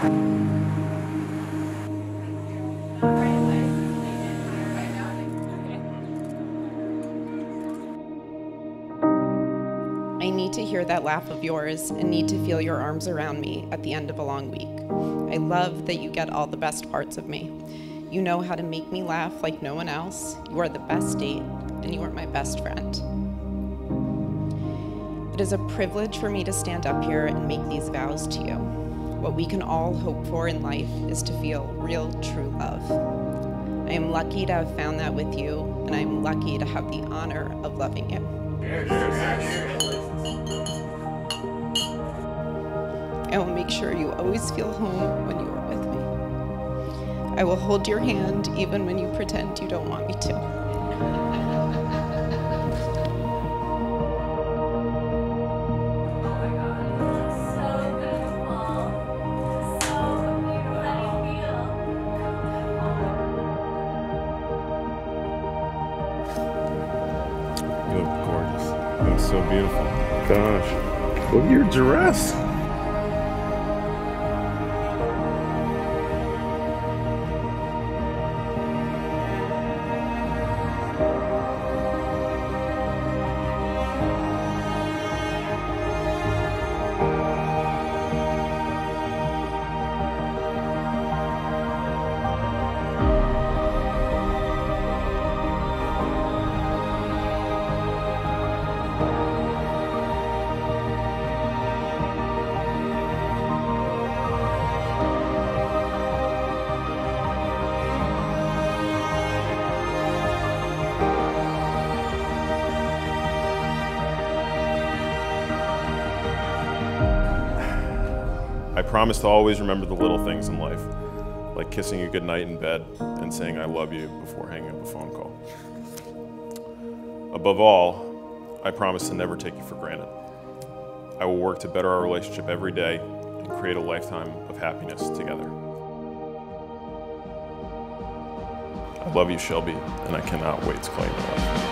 I need to hear that laugh of yours and need to feel your arms around me at the end of a long week. I love that you get all the best parts of me. You know how to make me laugh like no one else. You are the best date, and you are my best friend. It is a privilege for me to stand up here and make these vows to you. What we can all hope for in life is to feel real, true love. I am lucky to have found that with you, and I am lucky to have the honor of loving you. I will make sure you always feel home when you are with me. I will hold your hand even when you pretend you don't want me to. You look gorgeous. You look so beautiful. Gosh. Look at your dress. I promise to always remember the little things in life, like kissing you goodnight in bed and saying I love you before hanging up a phone call. Above all, I promise to never take you for granted. I will work to better our relationship every day and create a lifetime of happiness together. I love you, Shelby, and I cannot wait to call you wife.